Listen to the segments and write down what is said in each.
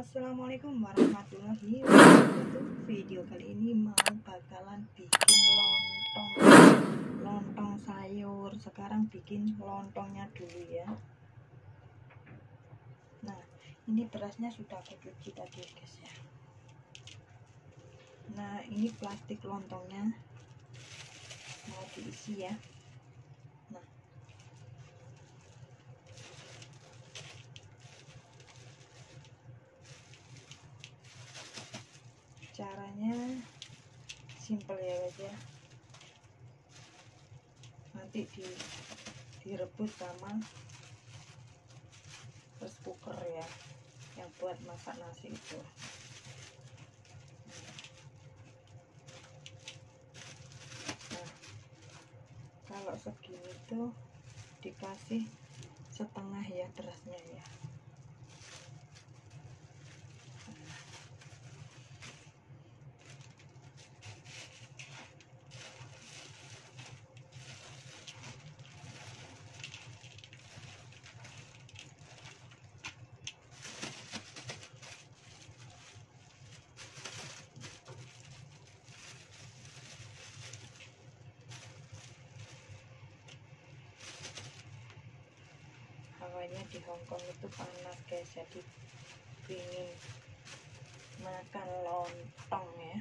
Assalamualaikum warahmatullahi wabarakatuh. Video kali ini mau bakalan bikin lontong. Lontong sayur. Sekarang bikin lontongnya dulu ya. Nah ini berasnya sudah aku cuci tadi guys ya. Nah ini plastik lontongnya. Mau diisi ya caranya simple ya guys ya. Nanti di direbus sama rice cooker ya yang buat masak nasi itu. Nah kalau segini tuh dikasih setengah ya berasnya ya itu panas guys jadi pingin makan lontong ya.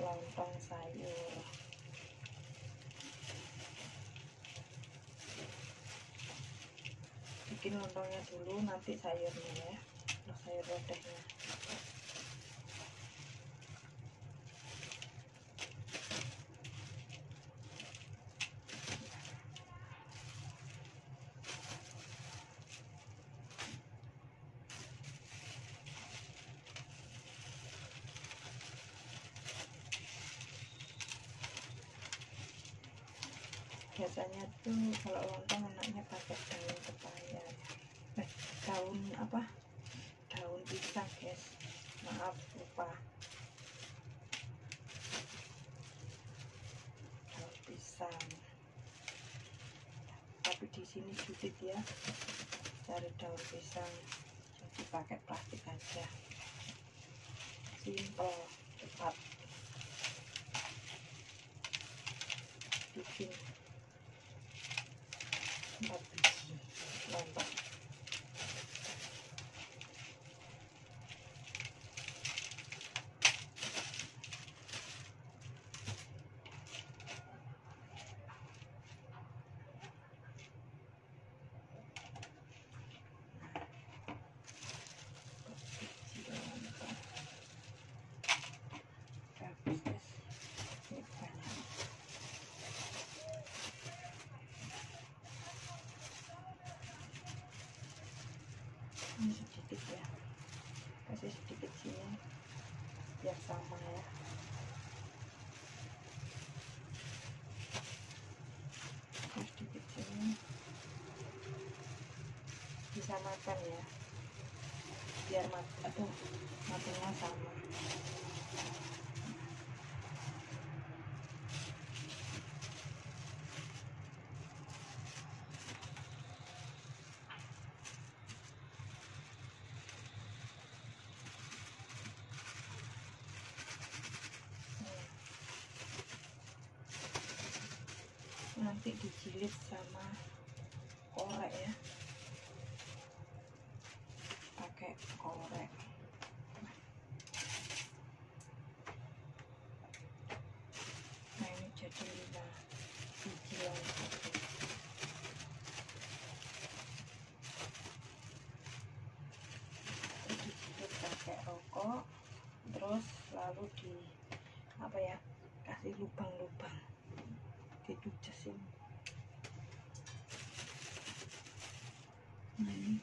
Lontong sayur. Bikin lontongnya dulu nanti sayurnya ya. Sayur lodehnya biasanya tuh kalau lontong enaknya pakai daun pepaya. Eh, daun apa? Daun pisang guys. Maaf lupa. Daun pisang. Tapi di sini sulit ya. Cari daun pisang. Jadi pakai plastik aja. Simple cepat. Bikin empat biji lontong Bagus, guys. Ini banyak. Ini sedikit ya. Kasih sedikit sini. Biar sama ya. Kasih sedikit sini. Bisa makan ya. Biar mat aduh matangnya sama nanti dijilid sama korek ya. Pakai korek. Nah ini jadi lima biji lontong dijilid pakai rokok terus lalu di apa ya kasih lubang-lubang diducesin nah ini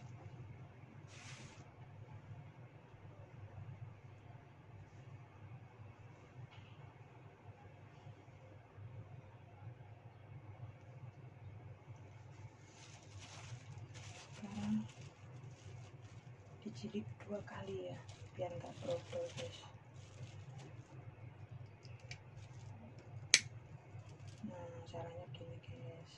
sekarang dijilid dua kali ya biar nggak brodol guys. Nah caranya gini guys.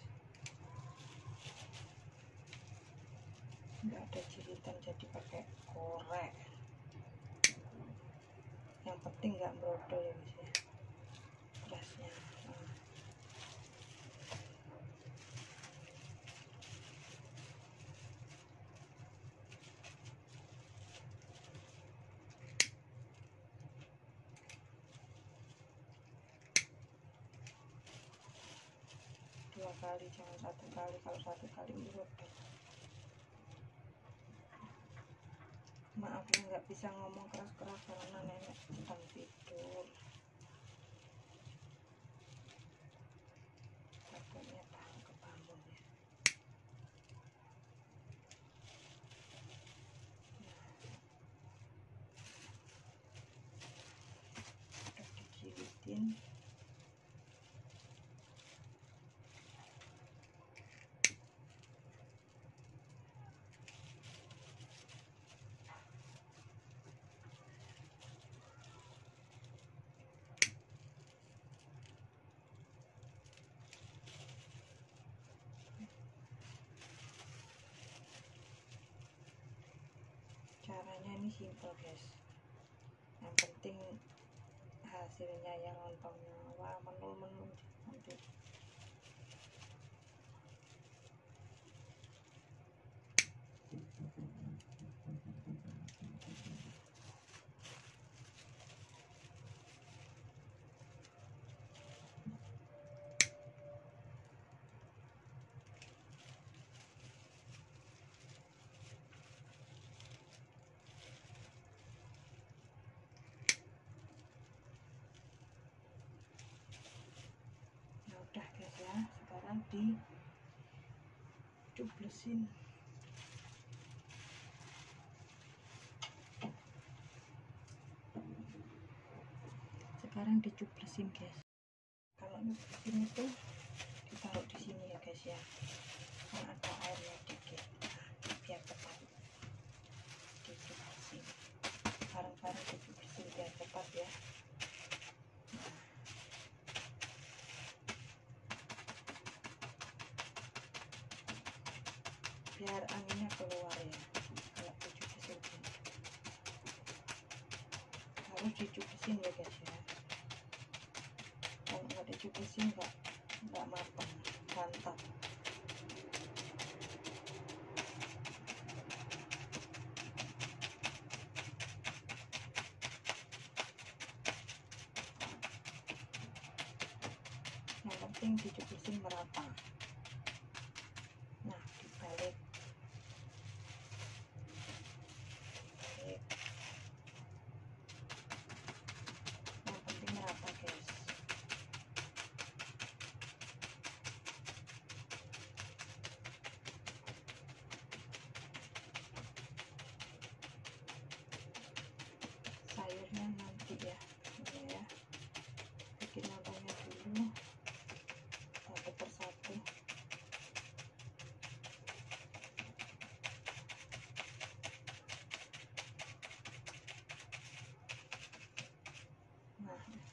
Nggak ada jilitan jadi pakai korek. Yang penting nggak brodol ya guys ya. Berasnya Nah. dua kali jangan satu kali. Kalau satu kali brodol maaf ya nggak bisa ngomong keras-keras karena nenek sedang takutnya tahan kebangun ya nah, udah dijilitin caranya ini simple guys. Yang penting hasilnya yang lontongnya wah menul menul nanti nah udah guys ya sekarang di cublesin sekarang dicublesin guys. Kalau nyublesin itu ditaruh di sini ya guys ya. Kan ada airnya dikit. Nah, biar cepat dicublesin bareng-bareng dicublesin biar cepat ya biar anginnya keluar ya kalau dicublesin gini. harus dicublesin ya guys ya kalau nggak dicublesin nggak nggak matang mantap yang penting dicublesin merata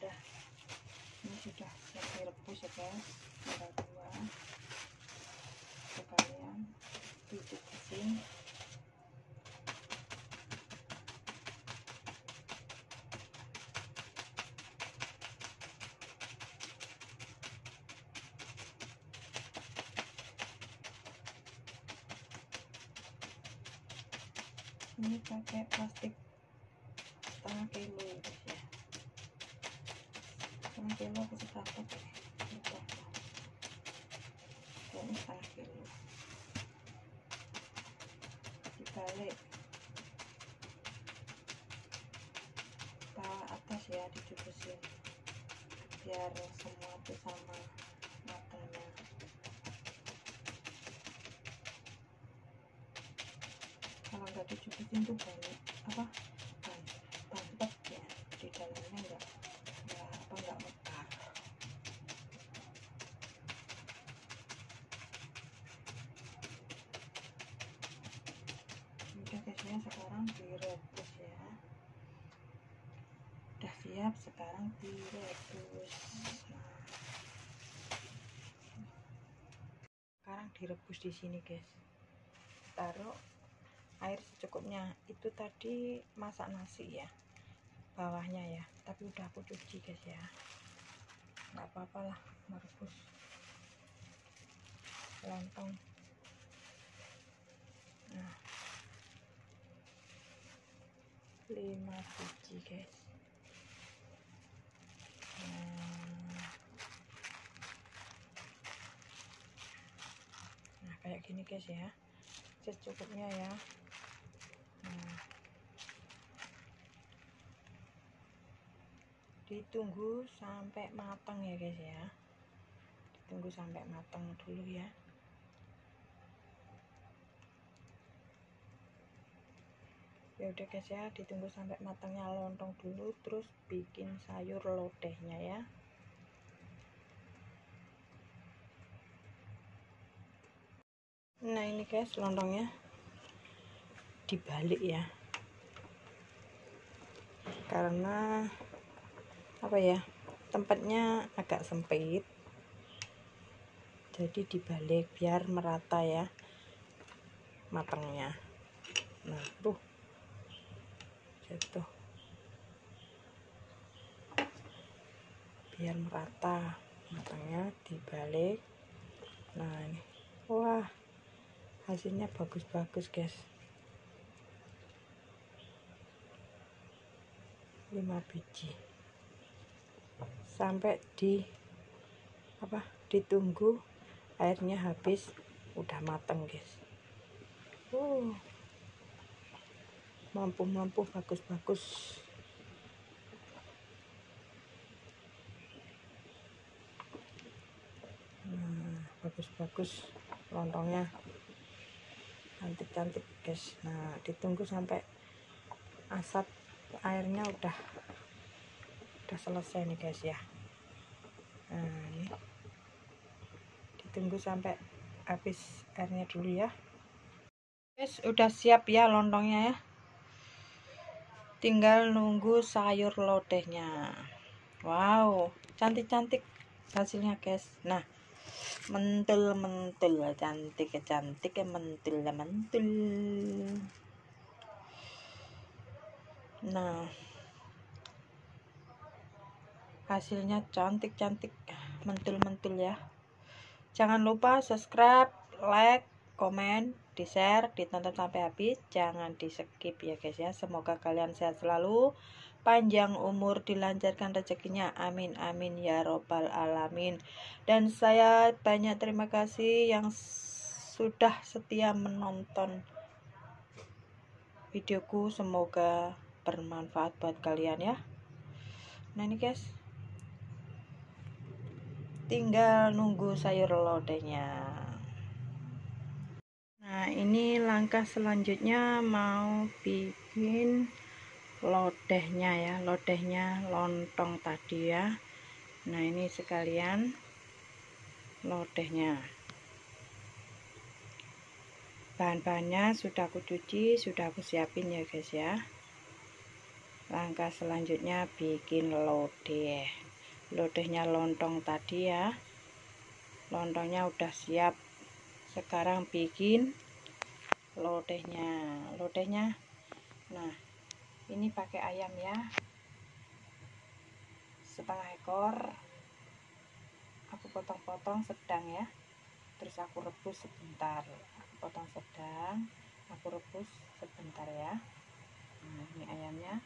nah udah ini sudah siap direbus ya guys tinggal dua. Sekalian dicukusin ini pakai plastik direbus ya. Udah siap sekarang direbus sekarang direbus di sini guys. Taruh air secukupnya. Itu tadi masak nasi ya bawahnya ya. Tapi udah aku cuci guys ya. Nggak apa-apa lah merebus lontong 5 biji guys. Nah, nah kayak gini guys ya. Secukupnya ya. Nah. Ditunggu sampai matang ya guys ya. Ditunggu sampai matang dulu ya ya udah guys ya ditunggu sampai matangnya lontong dulu terus bikin sayur lodehnya ya. Nah ini guys lontongnya. Dibalik ya. Karena apa ya tempatnya agak sempit. Jadi dibalik biar merata ya matangnya. Nah tuh jatuh biar merata matangnya dibalik. Nah ini. Wah hasilnya bagus-bagus guys. 5 biji. Sampai di apa ditunggu airnya habis udah mateng guys. Uh mampu-mampu bagus-bagus. Nah bagus-bagus lontongnya. Cantik-cantik guys. Nah ditunggu sampai asap airnya udah udah selesai nih guys ya. Nah ini. Ditunggu sampai habis airnya dulu ya. Guys udah siap ya lontongnya ya tinggal nunggu sayur lodehnya. Wow cantik-cantik hasilnya guys. Nah mentul mentul cantik cantik mentul mentul nah hasilnya cantik-cantik mentul-mentul ya. Jangan lupa subscribe like komen di share ditonton sampai habis jangan di skip ya guys ya. Semoga kalian sehat selalu panjang umur dilancarkan rezekinya. Amin amin ya robbal alamin. Dan saya banyak terima kasih yang sudah setia menonton videoku. Semoga bermanfaat buat kalian ya. Nah ini guys. Tinggal nunggu sayur lodehnya nah ini langkah selanjutnya mau bikin lodehnya ya lodehnya lontong tadi ya. Nah ini sekalian lodehnya. Bahan-bahannya sudah aku cuci sudah aku siapin ya guys ya. Langkah selanjutnya bikin lodeh. Lodehnya lontong tadi ya. Lontongnya udah siap. Sekarang bikin lodehnya. Lodehnya nah ini pakai ayam ya. Setengah ekor. Aku potong-potong sedang ya. Terus aku rebus sebentar. Aku potong sedang aku rebus sebentar ya. Nah ini ayamnya.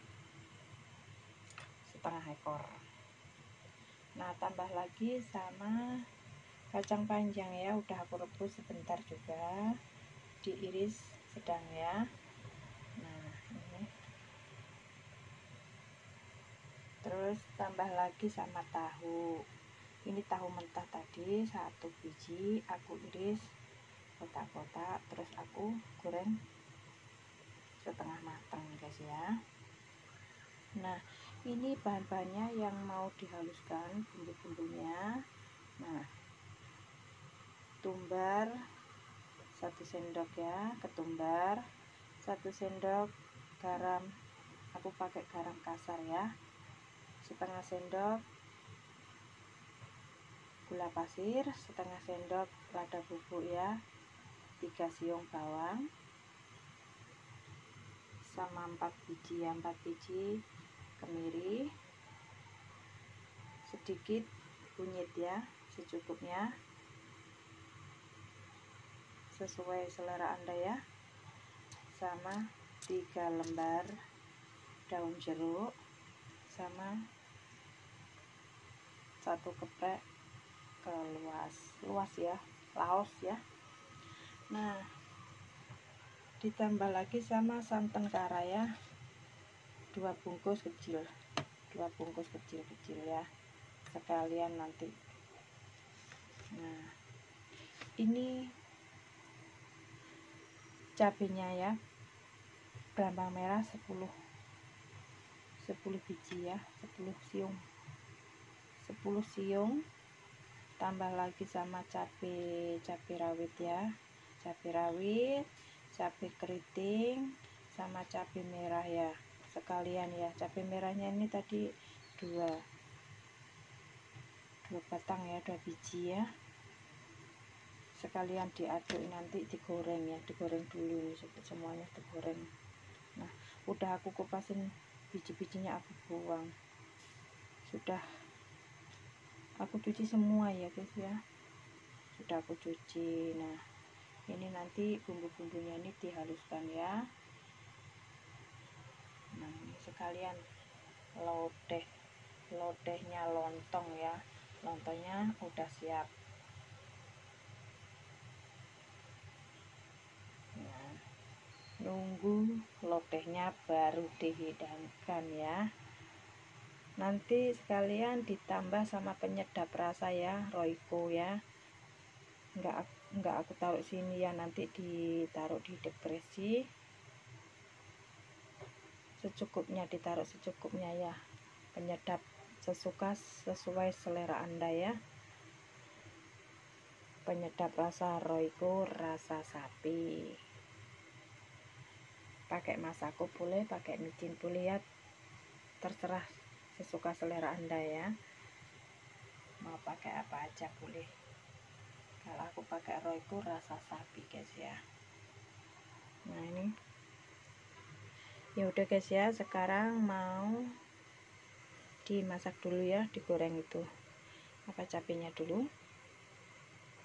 Setengah ekor. Nah tambah lagi sama kacang panjang ya. Udah aku rebus sebentar juga diiris sedang ya. Nah ini. Terus tambah lagi sama tahu. Ini tahu mentah tadi satu biji aku iris kotak-kotak terus aku goreng setengah matang guys ya. Nah ini bahan-bahannya yang mau dihaluskan bumbu-bumbunya. Nah tumbar satu sendok ya ketumbar. Satu sendok garam. Aku pakai garam kasar ya. Setengah sendok gula pasir setengah sendok lada bubuk ya. Tiga siung bawang. Sama 4 biji ya 4 biji kemiri. Sedikit kunyit ya secukupnya sesuai selera anda ya. Sama 3 lembar daun jeruk sama satu keprek ke luas luas ya laos ya. Nah ditambah lagi sama santan kara ya. Dua bungkus kecil dua bungkus kecil-kecil ya sekalian nanti. Nah ini cabenya ya. Berambang merah 10 10 biji ya 10 siung. 10 siung tambah lagi sama cabai cabai rawit ya. Cabai rawit cabai keriting sama cabai merah ya. Sekalian ya cabai merahnya ini tadi dua. Dua batang ya dua biji ya sekalian diaduk nanti digoreng ya digoreng dulu semuanya digoreng. Nah udah aku kupasin biji-bijinya aku buang. Sudah. Aku cuci semua ya guys ya. Sudah aku cuci. Nah ini nanti bumbu-bumbunya ini dihaluskan ya. Nah ini sekalian lodeh lodehnya lontong ya. Lontongnya udah siap nunggu lodehnya baru dihidangkan ya. Nanti sekalian ditambah sama penyedap rasa ya Royco ya. Enggak enggak aku taruh sini ya nanti ditaruh di depresi. Secukupnya ditaruh secukupnya ya. Penyedap sesuka sesuai selera anda ya. Penyedap rasa Royco rasa sapi pakai masako boleh pakai micin boleh ya. Terserah sesuka selera anda ya. Mau pakai apa aja boleh kalau aku pakai royco rasa sapi guys ya. Nah ini. Ya udah guys ya. Sekarang mau dimasak dulu ya digoreng itu. Apa cabenya dulu?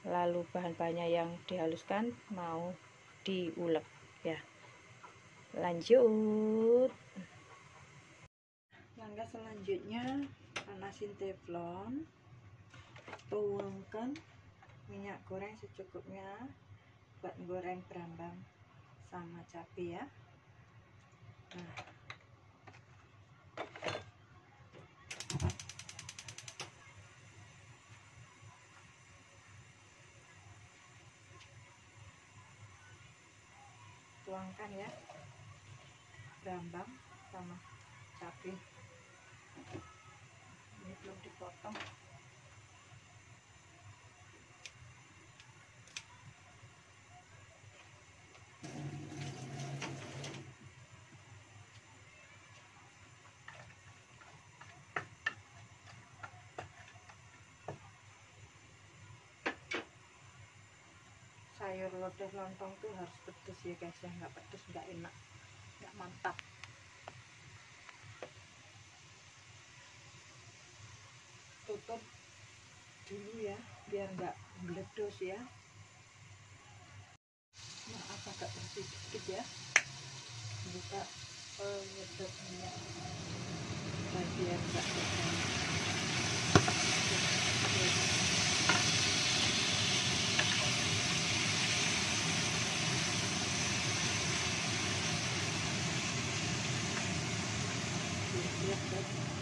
Lalu bahan-bahannya yang dihaluskan mau diulek ya lanjut. Langkah selanjutnya panasin teflon. Tuangkan minyak goreng secukupnya. Buat goreng berambang sama cabai ya. Nah. Tuangkan ya berambang sama cabai ini belum dipotong. Sayur lodeh lontong tuh harus pedes ya guys ya. Nggak pedes nggak enak nggak mantap. Tutup dulu ya biar nggak meledos ya. Nah agak bersih sedikit ya. Buka penyedot minyak biar nggak Thank you.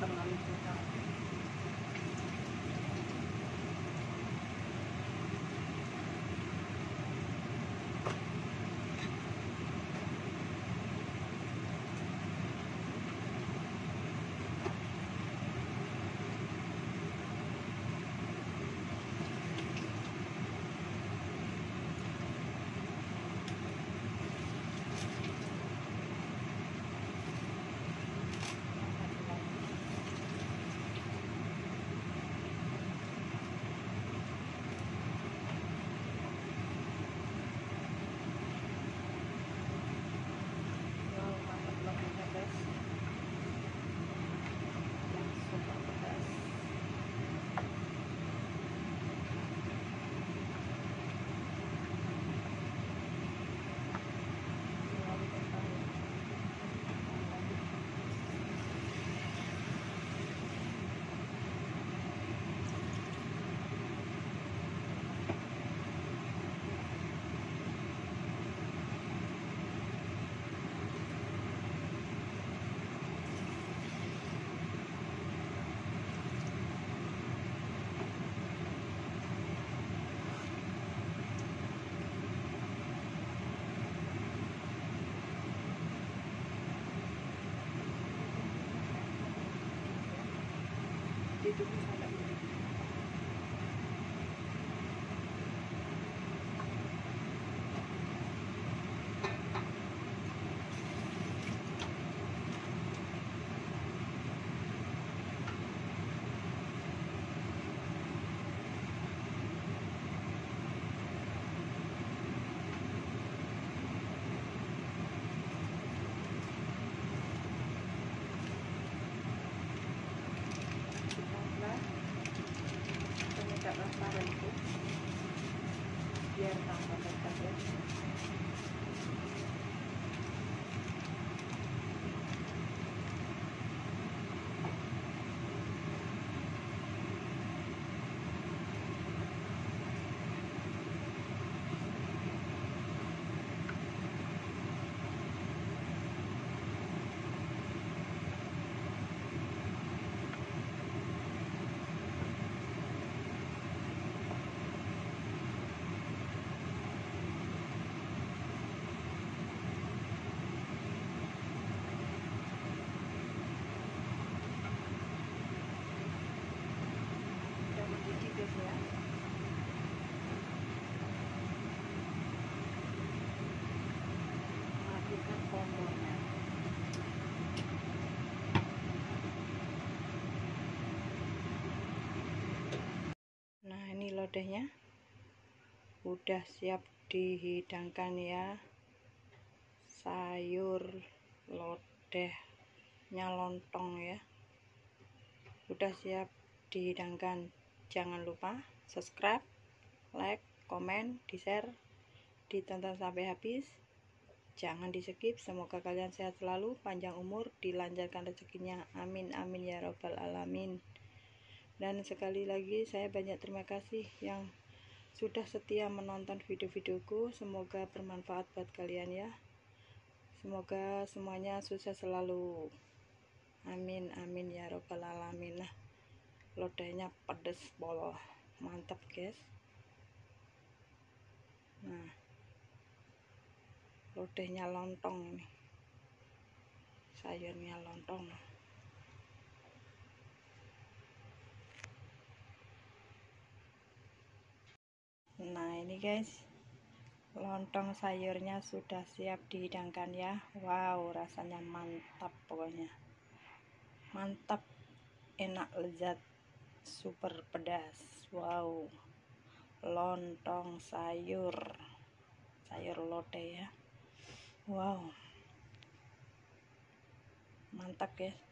Biar nggak terlalu susah Wow, mantap banget ya guys. Yang super pedas. Wow, mantap. Ditunggu sampai ini. Ditambah penyedap rasa itu biar tambah pedas ya. Udah mendidih guys ya. Matikan kompornya. Nah ini lodehnya udah siap dihidangkan ya. Sayur lodehnya lontong ya. Udah siap dihidangkan. Jangan lupa subscribe like komen di share ditonton sampai habis. Jangan di skip semoga kalian sehat selalu panjang umur dilancarkan rezekinya. Amin amin ya robbal alamin dan sekali lagi saya banyak terima kasih yang sudah setia menonton video-videoku. Semoga bermanfaat buat kalian ya. Semoga semuanya sukses selalu. Amin amin ya robbal alamin. Nah lodehnya pedes bol mantap guys. Nah lodehnya lontong ini. Sayurnya lontong nah ini guys. Lontong sayurnya sudah siap dihidangkan ya. Wow rasanya mantap pokoknya. Mantap. Enak lezat. Super pedas. Wow. Lontong sayur. Sayur lodeh ya. Wow. Mantap guys